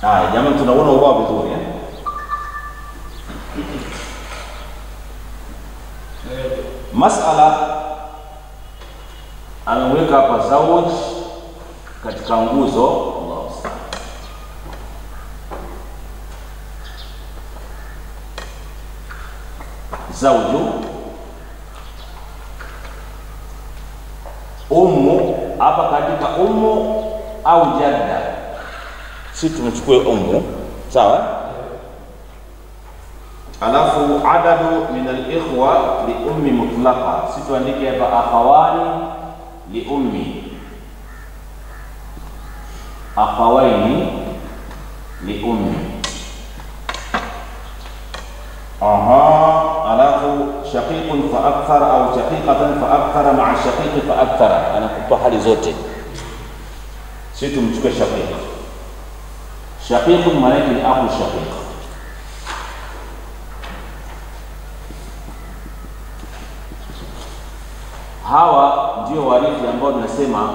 Haya jamani, tunaona ubao vizuri eh? Masala ameweka hapa zawaj katika nguzo. Allahu umu hapa katika ummu au jadda, si tumechukue ummu, sawa alafu adadu min alikhwa li ummi mutlaqa, si tuandike hapa akhawani li ummi, akhawaini li ummi. Aha, alafu shaqiqun fa akthar au shaqiqatan fa akthar maa shaqiqi fa akthar, anakupa hali zote, si tumchukue shaqiq. Shaqiqun maana ni akhu shaqiq. Hawa ndio warithi ambao tunasema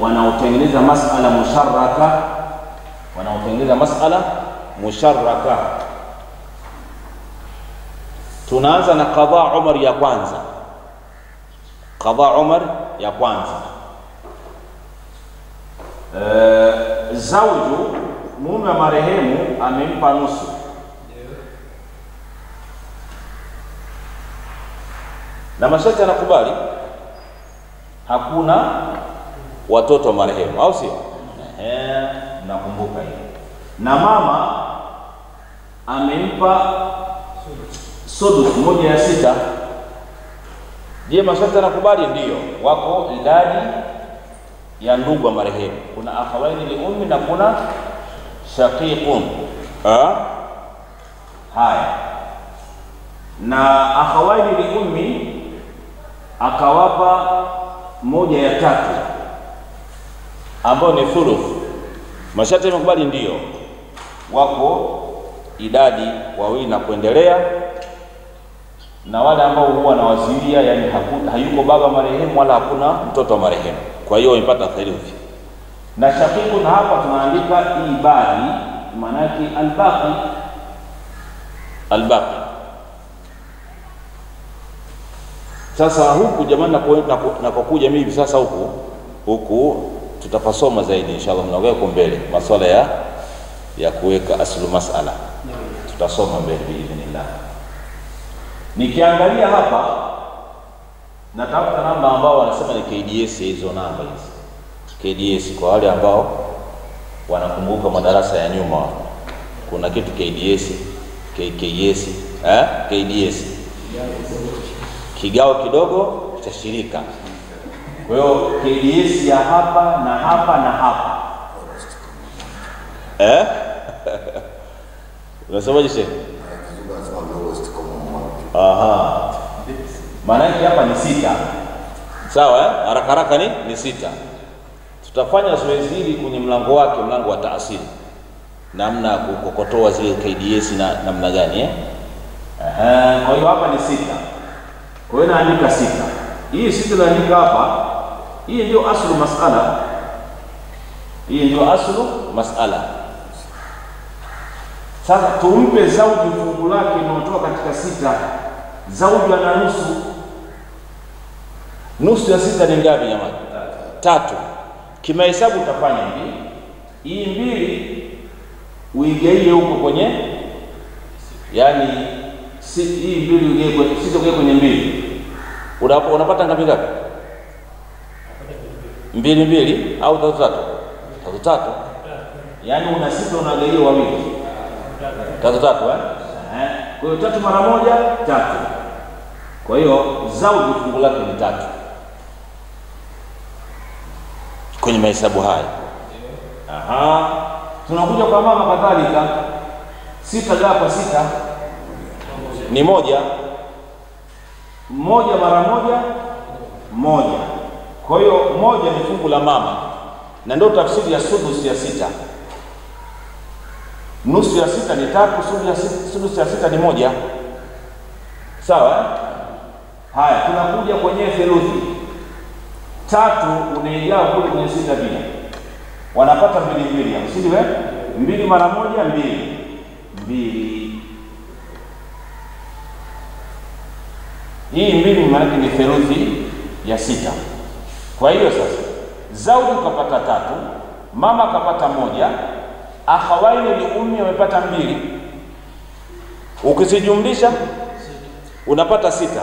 wanaotengeneza masala musharaka wanaotengeneza masala musharaka Tunaanza na qadha Umar ya kwanza, qadha Umar ya kwanza. E, zauju mume wa marehemu amempa nusu na masharti anakubali, hakuna watoto wa marehemu, au sio? Ehe, nakumbuka hiyo. Na mama amempa sudus moja ya sita. Je, masharti anakubali? Ndiyo, wako idadi ya ndugu wa marehemu, kuna akhawaini li ummi na kuna shaqiqun. Haya, na akhawaini li ummi akawapa moja ya tatu ambayo ni thuluth. Masharti yamekubali, ndiyo, wako idadi wawili na kuendelea, na wale ambao huwa wanawazilia, yani hayuko baba marehemu wala hakuna mtoto wa marehemu, kwa hiyo wamepata theluthi. Na shaqiqun hapa tunaandika ibadi, maana yake albaqi, albaqi Sasa huku jamani, nakokuja mimi sasa huku huku tutapasoma zaidi inshallah, mnaongea huko mbele masuala ya ya kuweka aslu masala tutasoma mbele biidhnillah. Nikiangalia hapa natafuta namba ambao wanasema ni KDS, hizo namba hizi KDS, kwa wale ambao wanakumbuka madarasa ya nyuma, kuna kitu KDS, KKS, eh? KDS kigao kidogo cha shirika. Kwa hiyo KDS ya hapa na hapa na hapa eh? Unasemaje shehe? Aha, maana yake hapa ni sita, sawa eh? Haraka ni ni sita. Tutafanya zoezi hili kwenye mlango wake, mlango wa taasili, namna ya kukokotoa zile KDS na namna gani eh? Kwa hiyo hapa ni sita kwa hiyo naandika sita. Hii sita naandika hapa, hii ndio aslu masala, hii ndio aslu masala. Sasa tumpe zauji fungu lake inaotoka katika sita. Zauji ana nusu. Nusu ya sita ni ngapi jamani? Tatu. Kimahesabu utafanya hivi, hii mbili uigaie huko kwenye, yani si, hii mbili ugaie kwenye sita, ugaie kwenye mbili Unapo, unapata ngapi ngapi? Mbili mbili au tatu tatu? Tatu tatu. Yaani una sita unagaia wawili. Tatu tatu eh? Eh. Kwa hiyo tatu mara moja tatu. Kwa hiyo zaudi fungu lake ni tatu kwenye mahesabu haya. Aha. Tunakuja kwa mama kadhalika, sita gawa kwa sita ni moja moja mara moja moja. Kwa hiyo moja ni fungu la mama, na ndio tafsiri ya sudus ya sita. Nusu ya sita ni tatu, sudus ya sita ni moja. Sawa eh? Haya, tunakuja kwenye theluthi. Tatu unaigawa kule kwenye sita bila wanapata mbili mbili hapo, si ndio? Mbili mara moja mbili mbili. Hii mbili maanake ni theluthi ya sita. Kwa hiyo sasa, Zaudi kapata tatu, mama kapata moja, akhawaini umi amepata mbili, ukizijumlisha unapata sita.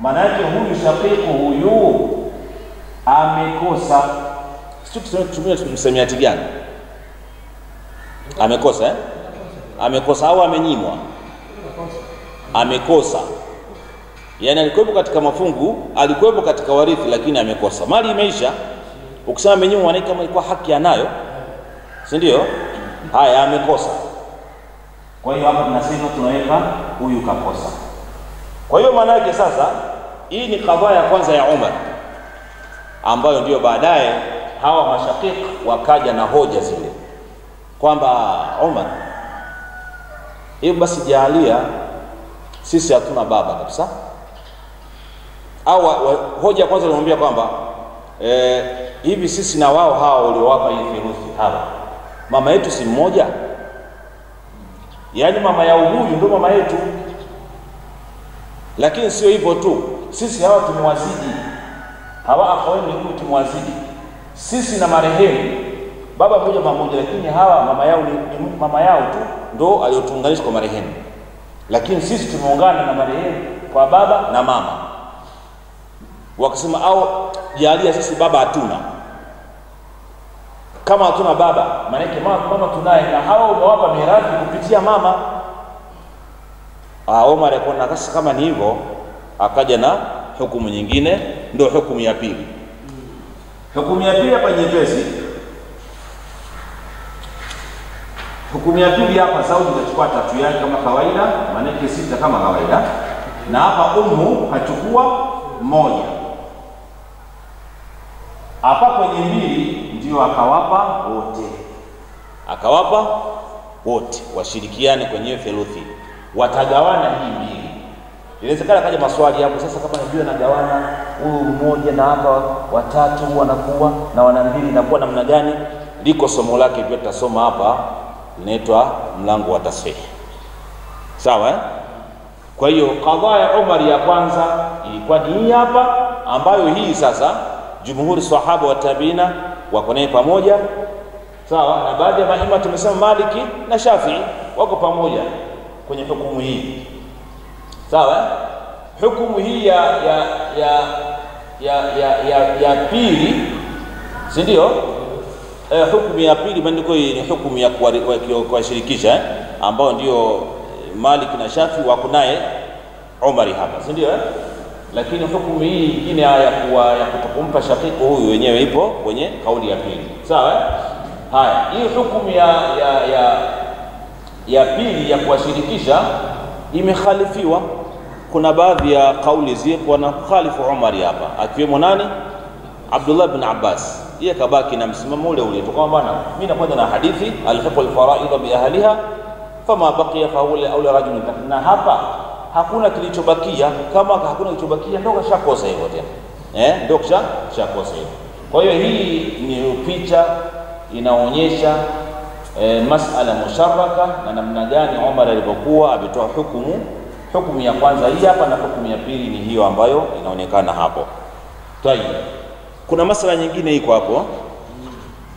Maana yake huyu shaqiqu huyu amekosa. Tutumie gani? Amekosa eh? Amekosa au amenyimwa? Amekosa, yaani alikuwepo katika mafungu, alikuwepo katika warithi, lakini amekosa. Mali imeisha. Ukisema amenyimwa, maana kama ilikuwa haki anayo, si ndio? Haya, amekosa. Kwa hiyo hapa tunasema tunaweka huyu kakosa. Kwa hiyo maana yake sasa, hii ni kadhaa ya kwanza ya Umar ambayo ndio baadaye hawa mashakik wakaja na hoja zile. Kwamba Umar, hiyo basi jaalia sisi hatuna baba kabisa, au hoja kwanza alimwambia kwamba eh, hivi sisi na wao hawa uliowapa hii theluthi hawa mama yetu si mmoja, yaani mama ya huyu ndio mama yetu, lakini sio hivyo tu, sisi hawa tumewazidi hawa akhawaini miguu tumewazidi sisi na marehemu baba mmoja mama mmoja, lakini hawa mama yao ni, mama yao tu ndo aliyotuunganisha kwa marehemu, lakini sisi tumeungana na marehemu kwa baba na mama. Wakasema au jalia sisi baba hatuna, kama hatuna baba maanake mama, mama tunaye, na hawa umewapa mirathi kupitia mama. Ah, Omar akaona kama ni hivyo, akaja na hukumu nyingine, ndio hukumu ya pili. Hukumu ya pili hapa nyepesi. Hukumu ya pili hapa, Saudi itachukua tatu yake kama kawaida, maanake sita kama kawaida, na hapa umu hachukua moja. Hapa kwenye mbili ndio akawapa wote, akawapa wote washirikiane kwenye theluthi, watagawana hii mbili. Inawezekana kaja maswali hapo sasa, kama najua nagawana huyu mmoja na hapa watatu wanakuwa na wana mbili, inakuwa namna gani? Liko somo lake pia tutasoma hapa, linaitwa mlango wa tasfihi. Sawa eh? Kwa hiyo kadhaa ya Umar ya kwanza ilikuwa ni hii hapa, ambayo hii sasa jumhuri sahaba wa tabiina wako naye pamoja, sawa na baadhi ya maima tumesema Maliki na Shafii wako pamoja kwenye hukumu hii sawa hukumu hii ya ya ya ya ya, ya, ya pili si ndio eh, hukumu ya pili maandiko ni hukumu ya kuwashirikisha eh, ambao ndio Malik na Shafi wako naye Umari hapa si ndio eh? lakini hukumu hii nyingine ya kuwa ya kutokumpa shakiku huyu wenyewe ipo kwenye kauli ya pili sawa eh? haya hii hukumu ya ya ya ya pili ya kuwashirikisha imekhalifiwa. Kuna baadhi ya kauli zipo na khalifu Umari hapa, akiwemo nani? Abdullah bin Abbas, yeye kabaki na msimamo ule ule tu kwamba bwana, mimi nakwenda na hadithi alhiqu alfaraidha bi ahliha fama baqiya fa huwa aula rajul, na hapa hakuna kilichobakia. Kama hakuna kilichobakia, ndio kashakosa hivyo tena, eh, ndio kashakosa hivyo. Kwa hiyo hii ni picha inaonyesha eh, masala musharaka na namna gani Umar alipokuwa ametoa hukumu. Hukumu ya kwanza hii hapa na hukumu ya pili ni hiyo ambayo inaonekana hapo. Tayeb, kuna masala nyingine iko hapo,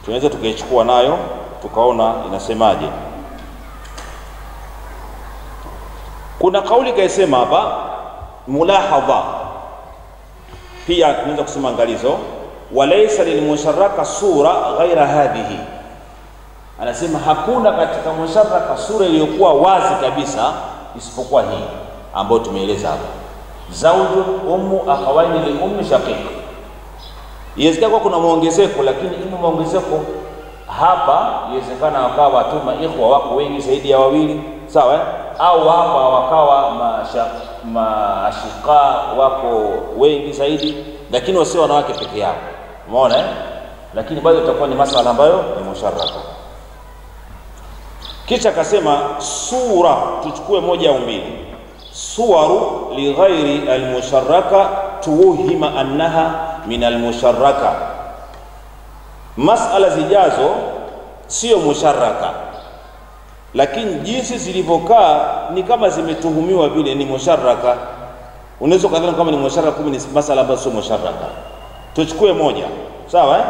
tunaweza tukaichukua nayo tukaona inasemaje. Kuna kauli kaisema hapa mulahadha, pia tunaweza kusema angalizo, walaisa lilmusharaka sura ghaira hadhihi. Anasema hakuna katika musharaka sura iliyokuwa wazi kabisa isipokuwa hii ambayo tumeeleza hapa, zauju ummu akhawaini li ummi shaqiq. Iwezekana kuwa kuna mwongezeko, lakini imo mwongezeko hapa, iwezekana wakawa watu maikhwa wako wengi zaidi ya wawili, sawa, au hapa wakawa maashika wako wengi zaidi, lakini wasio wanawake peke yao, umeona eh? Lakini bado itakuwa ni masala ambayo ni musharaka kisha akasema sura, tuchukue moja au mbili. Suwaru lighairi almusharaka tuwuhima annaha min almusharaka, Masala zijazo sio musharaka, lakini jinsi zilivyokaa ni kama zimetuhumiwa vile ni musharaka. Unaweza ukadhani kama ni musharaka, kumbe ni masala ambayo sio musharaka. Tuchukue moja, sawa eh?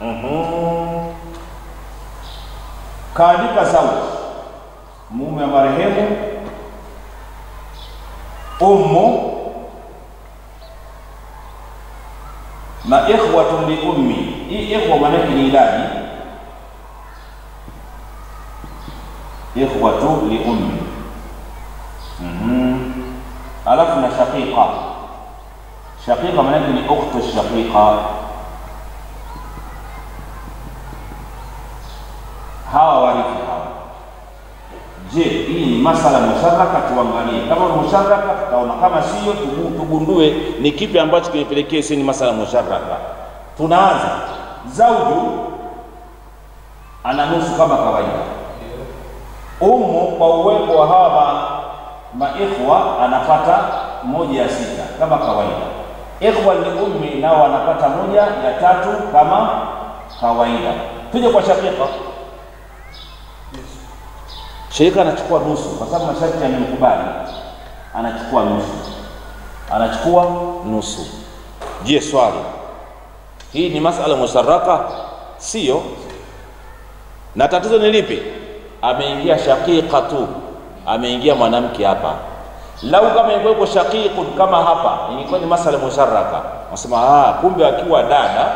Mhm. Kaandika sauti mume wa marehemu أم ما إخوة لأمي. إيه إخوة ولكن إلهي؟ إخوة لأمي. ألفنا شقيقة. شقيقة ولكن أخت الشقيقة. Masala musharaka? Tuangalie kama musharaka, tutaona kama sio, tugundue ni kipi ambacho kimepelekea sio ni masala musharaka. Tunaanza zauju ana nusu kama kawaida, umu kwa uwepo wa hawa ma- maikhwa anapata moja ya sita kama kawaida, ikhwa ni ummi nao anapata moja ya tatu kama kawaida. Tuje kwa shaqiqa Shirika anachukua nusu kwa sababu masharti yamekubali, anachukua nusu, anachukua nusu. Je, swali hii ni masala musharaka? Sio. Na tatizo ni lipi? Ameingia shaqiqa tu, ameingia mwanamke hapa. Lau kama ingekuwa shaqiqun kama hapa, ingekuwa ni masala musharaka. Nasema ah, kumbe akiwa dada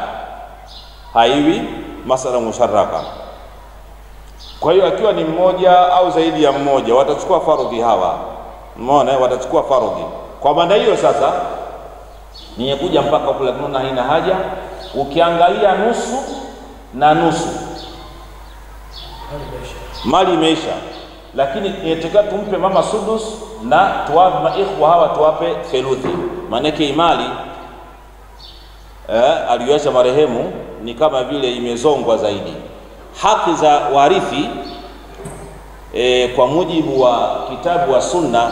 haiwi masala musharaka. Kwa hiyo akiwa ni mmoja au zaidi ya mmoja watachukua farudhi hawa, umeona, eh, watachukua farudhi. Kwa maana hiyo sasa nimekuja mpaka kule, lakini haina haja. Ukiangalia nusu na nusu, mali imeisha, lakini inatakiwa tumpe mama sudus na tuwape maikhwa hawa tuwape theluthi, maanake imali eh, aliyoacha marehemu ni kama vile imezongwa zaidi haki za warithi e, kwa mujibu wa kitabu wa sunna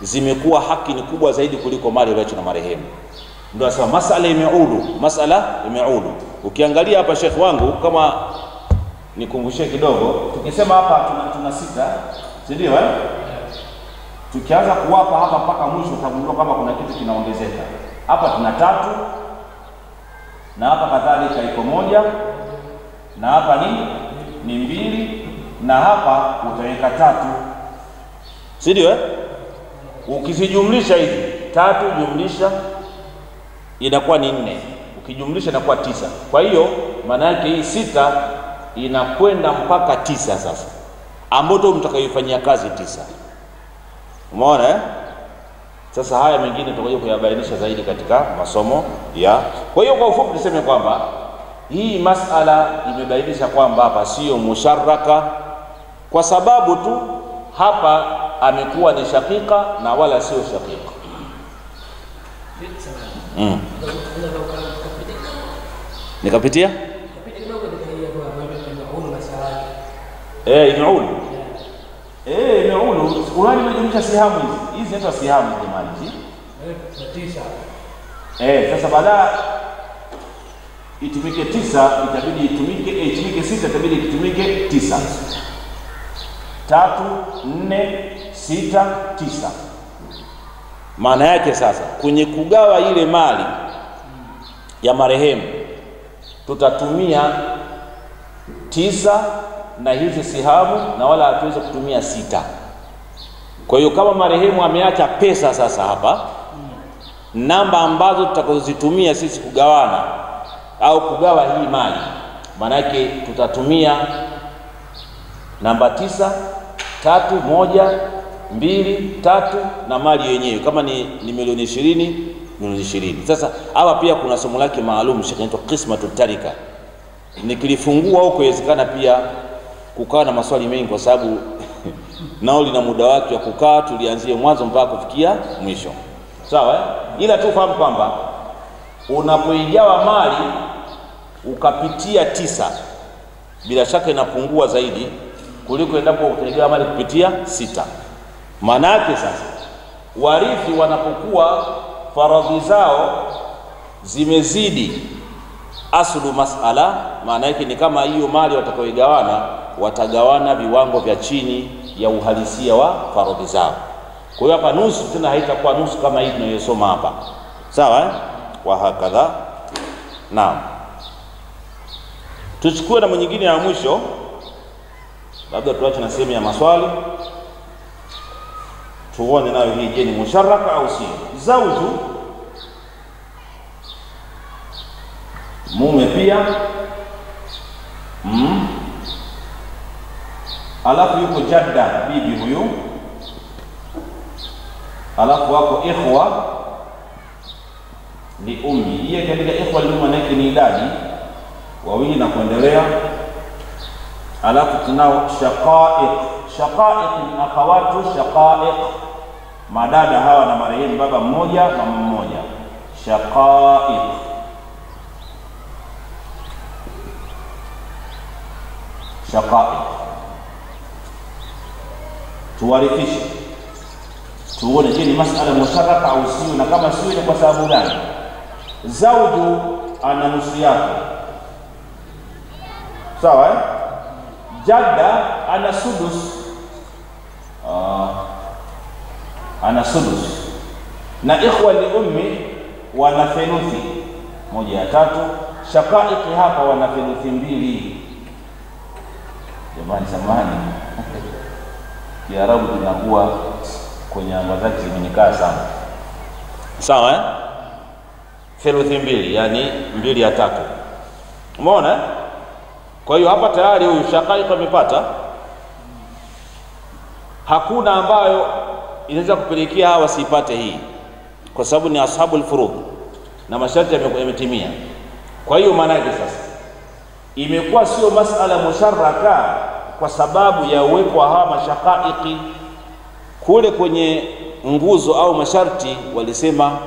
zimekuwa haki ni kubwa zaidi kuliko mali iliyoachwa na marehemu. Ndio nasema masala imeulu, masala imeulu. Ukiangalia hapa shekhi wangu, kama nikumbushie kidogo, tukisema hapa tuna, tuna sita, si ndio eh? Tukianza kuwapa hapa mpaka mwisho utagundua kama kuna kitu kinaongezeka. Hapa tuna tatu na hapa kadhalika iko moja na hapa ni ni mbili na hapa utaweka tatu, si ndio eh? Ukizijumlisha hizi tatu jumlisha inakuwa ni nne, ukijumlisha inakuwa tisa. Kwa hiyo maana yake hii sita inakwenda mpaka tisa sasa, ambayo ndio mtakayoifanyia kazi tisa. Umeona eh? Sasa haya mengine tutakuja kuyabainisha zaidi katika masomo ya. Kwa hiyo kwa ufupi tuseme kwamba hii masala imebainisha kwamba hapa sio musharaka, kwa sababu tu hapa amekuwa ni shakika na wala sio shakika. Mm. Nikapitia eh, imeulu eh, imeulu. Qurani imejumlisha sihamu hizi hizi, zinaitwa sihamu jamani, eh. Sasa baada itumike tisa itabidi itumike eh, itumike sita itabidi itumike tisa. Tatu, nne, sita, tisa. Maana yake sasa kwenye kugawa ile mali ya marehemu tutatumia tisa na hizi sihamu na wala hatuwezi kutumia sita. Kwa hiyo kama marehemu ameacha pesa sasa hapa, namba ambazo tutakazozitumia sisi kugawana au kugawa hii mali, maanake tutatumia namba tisa, tatu, moja, mbili, tatu na mali yenyewe. Kama ni, ni milioni ishirini, milioni ishirini. Sasa hapa pia kuna somo lake maalum shekinaitwa qismatu tarika. Nikilifungua huko inawezekana pia kukawa na maswali mengi, kwa sababu nao lina muda wake wa kukaa, tulianzie mwanzo mpaka kufikia mwisho, sawa eh? Ila tu fahamu kwamba unapoigawa mali ukapitia tisa, bila shaka inapungua zaidi kuliko endapo utaigawa mali kupitia sita. Maana yake sasa, warithi wanapokuwa faradhi zao zimezidi aslu masala, maana yake ni kama hiyo mali watakayoigawana watagawana viwango vya chini ya uhalisia wa faradhi zao. Kwa hiyo hapa nusu tena haitakuwa nusu kama hii tunayosoma hapa, sawa eh? Wa hakadha. Naam, tuchukue na nyingine ya mwisho, labda tuache na sehemu ya maswali. Tuone nayo hii, je, ni musharaka au si? Zauju. Mume pia. Mm. Alafu yuko jadda bibi huyu, alafu wako ikhwa li ummi. Hiyo katika ikhwa manake ni idadi wawili na kuendelea. Alafu tunao shaqaiq. Shaqaiq ni akhawatu shaqaiq, madada hawa na marehemu baba mmoja mama mmoja. Shaqaiq shaqaiq tuwarifishe tuone, je, ni masala musharaka au sio, na kama sio ni kwa sababu gani? Zauju ana nusu yake, sawa eh? Jadda ana sudus, uh, ana sudus, na ikhwa li ummi wana theluthi moja ya tatu. shakaiki hapa wana theluthi mbili. Jamani, samani Kiarabu kinakuwa kwenye amba zake zimenikaa sana, sawa eh? Theluthi mbili, yani mbili ya tatu, umeona. Kwa hiyo hapa tayari huyu shaqaiq amepata, hakuna ambayo inaweza kupelekea hawa wasipate hii, kwa sababu ni ashabul furud na masharti yametimia. Kwa hiyo maana yake sasa imekuwa sio masala musharaka kwa sababu ya uwepo wa hawa mashakaiki kule kwenye nguzo au masharti, walisema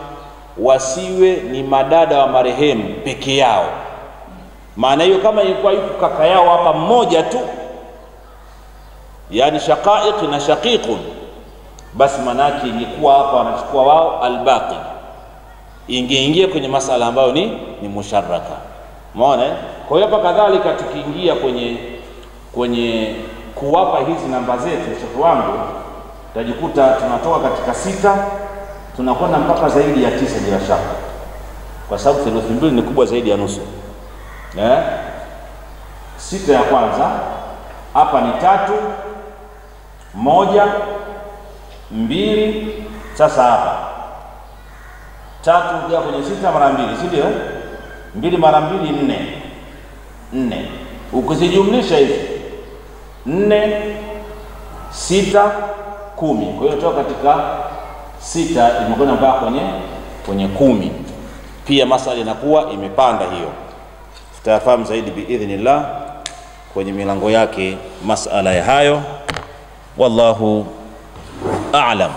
wasiwe ni madada wa marehemu peke yao. Maana hiyo kama ilikuwa yuko kaka yao hapa mmoja tu, yani shaqaiq na shaqiqun, basi maanake ingekuwa hapa wanachukua wao albaqi, ingeingia kwenye masala ambayo ni, ni musharaka. Umeona? Kwa hiyo hapa kadhalika tukiingia kwenye kwenye kuwapa hizi namba zetu, shekhe wangu, tutajikuta tunatoka katika sita tunakwenda mpaka zaidi ya tisa bila shaka, kwa sababu theluthi mbili ni kubwa zaidi ya nusu eh? Sita ya kwanza hapa ni tatu, moja, mbili. Sasa hapa tatu ukija kwenye sita mara mbili, si ndio? Mbili mara mbili nne, nne ukizijumlisha hivi nne sita kumi. Kwa hiyo toka katika sita imekwenda mpaka kwenye kwenye kumi. Pia masala inakuwa imepanda hiyo, tutayafahamu zaidi biidhnillah kwenye milango yake masala ya hayo. Wallahu a'lam.